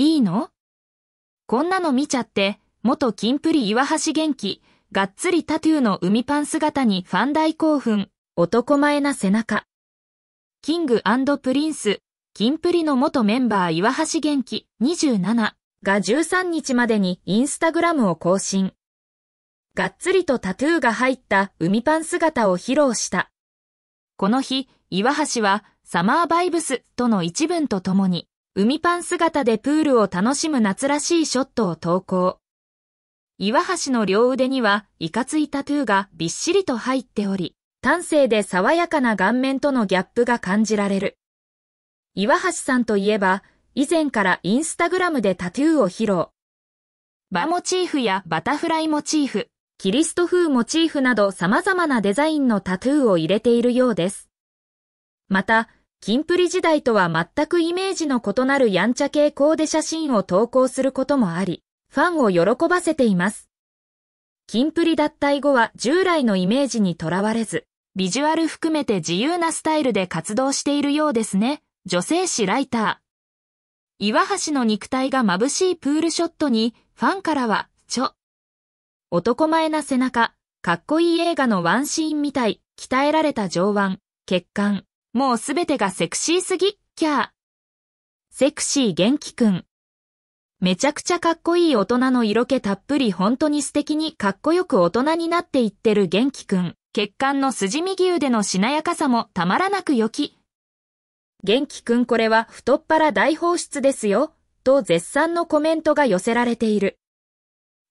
いいの？こんなの見ちゃって、元キンプリ岩橋玄樹、がっつりタトゥーの海パン姿にファン大興奮、男前な背中。キングプリンス、キンプリの元メンバー岩橋玄樹27が13日までにインスタグラムを更新。がっつりとタトゥーが入った海パン姿を披露した。この日、岩橋は Summer vibes との一文とともに、海パン姿でプールを楽しむ夏らしいショットを投稿。岩橋の両腕にはいかついタトゥーがびっしりと入っており、端正で爽やかな顔面とのギャップが感じられる。岩橋さんといえば、以前からインスタグラムでタトゥーを披露。バモチーフやバタフライモチーフ、キリスト風モチーフなど様々なデザインのタトゥーを入れているようです。また、キンプリ時代とは全くイメージの異なるやんちゃ系コーデ写真を投稿することもあり、ファンを喜ばせています。キンプリ脱退後は従来のイメージにとらわれず、ビジュアル含めて自由なスタイルで活動しているようですね。女性誌ライター。岩橋の肉体が眩しいプールショットに、ファンからは、ちょ。男前な背中、かっこいい映画のワンシーンみたい、鍛えられた上腕、血管、もうすべてがセクシーすぎ、キャー。セクシー元気くん。めちゃくちゃかっこいい大人の色気たっぷり本当に素敵にかっこよく大人になっていってる元気くん。血管の筋右腕のしなやかさもたまらなく良き。元気くんこれは太っ腹大放出ですよ、と絶賛のコメントが寄せられている。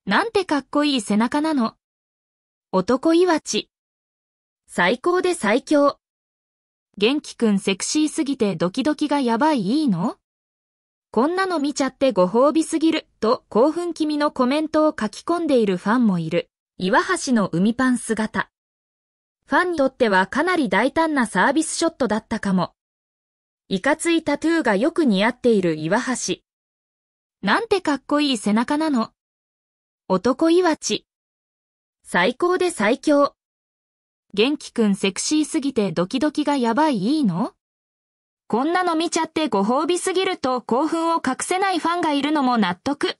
なんてかっこいい背中なの。男岩地。最高で最強。元気くんセクシーすぎてドキドキがやばいいいの？こんなの見ちゃってご褒美すぎると興奮気味のコメントを書き込んでいるファンもいる。岩橋の海パン姿。ファンにとってはかなり大胆なサービスショットだったかも。いかついタトゥーがよく似合っている岩橋。なんてかっこいい背中なの。男岩地。最高で最強。元気くんセクシーすぎてドキドキがやばいいいの？こんなの見ちゃってご褒美すぎると興奮を隠せないファンがいるのも納得。